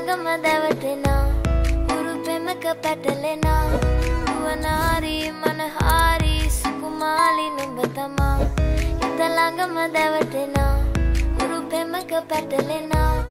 ළඟම දැවටෙනා උරු පෙමක පැටලෙනා. නුවනාරි මනහාරි සුකුමාලි නුඹ තමා. හිත ළඟම දැවටෙනා උරු පෙමක පැටලෙනා.